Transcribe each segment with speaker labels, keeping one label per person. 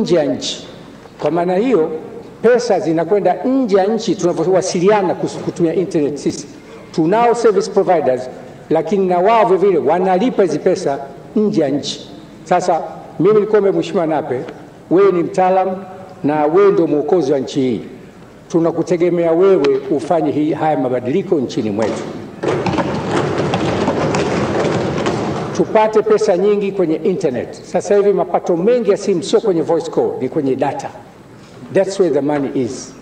Speaker 1: nje ya nchi. Kwa maana hiyo pesa zinakwenda nje ya nchi tunavyowasiliana kutumia internet. Sisi tunao service providers, lakini na wao vile vile wanalipa hizi pesa nje ya nchi. Sasa mimi nikuombe Mheshimiwa Nape, wewe ni mtaalamu na wewe ndio mwokozi wa nchi hii, tunakutegemea wewe ufanye hii haya mabadiliko nchini mwetu, tupate pesa nyingi kwenye internet. Sasa hivi mapato mengi ya simu sio kwenye voice call, ni kwenye data. That's where the money is.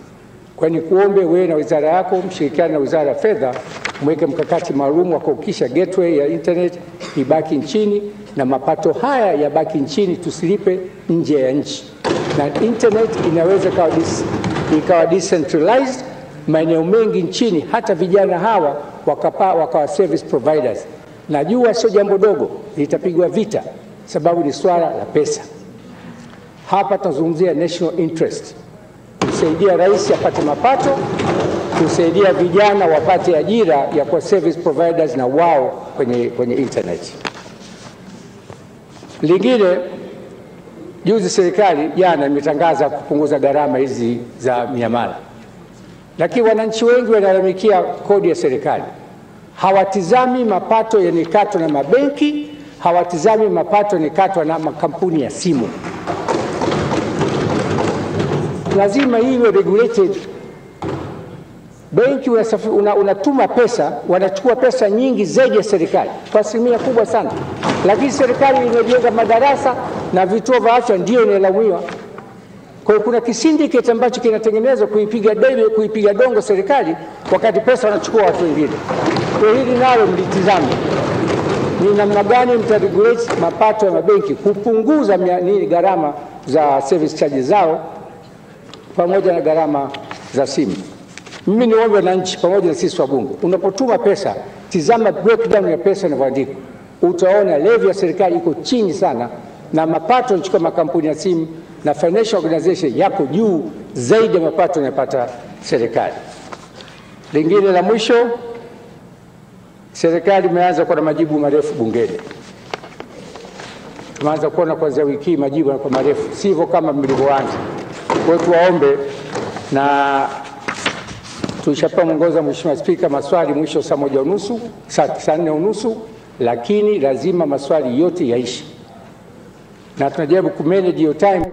Speaker 1: Kwa ni kuombe wewe na wizara yako mshirikiane na wizara ya fedha, mweke mkakati maalum wa kuhakikisha gateway ya internet ibaki nchini na mapato haya yabaki nchini, tusilipe nje ya nchi. Na internet inaweza ikawa dis, ikawa decentralized maeneo mengi nchini, hata vijana hawa wakawa service providers. Najua sio jambo dogo, litapigwa vita, sababu ni swala la pesa. Hapa tunazungumzia national interest, kusaidia rais apate mapato, kusaidia vijana wapate ajira ya kwa service providers na wao kwenye, kwenye internet. Lingine, juzi serikali jana imetangaza kupunguza gharama hizi za miamala, lakini wananchi wengi wanalalamikia kodi ya serikali, hawatizami mapato yanayokatwa na mabenki, hawatizami mapato yanayokatwa na makampuni ya simu. Lazima iwe regulated. Benki unatuma una pesa, wanachukua pesa nyingi zaidi ya serikali kwa asilimia kubwa sana, lakini serikali imejenga madarasa na vituo vya afya ndio inalaumiwa. Kwa hiyo kuna kisindiketi ambacho kinatengenezwa kuipiga debe, kuipiga dongo serikali, wakati pesa wanachukua watu wengine. Kwa hili nalo mlitizame, ni namna gani mtaregulate mapato ya mabenki, kupunguza nini gharama za service charges zao pamoja na gharama za simu. Mimi niombe wananchi pamoja na sisi wabunge, unapotuma pesa, tizama breakdown ya pesa inavyoandikwa, utaona levy ya serikali iko chini sana, na mapato yanachukua makampuni ya simu na financial organization yako juu zaidi ya mapato yanayopata serikali. Lingine la mwisho, serikali imeanza kuwa na majibu marefu bungeni. Tumeanza kuona kuanzia wiki hii majibu yanakuwa marefu, sivyo kama mlivyoanza. Kwa hiyo tuwaombe na tulishapewa mwongozo wa Mheshimiwa Spika, maswali mwisho saa moja unusu saa nne unusu, lakini lazima maswali yote yaishi, na tunajaribu kumanage hiyo time.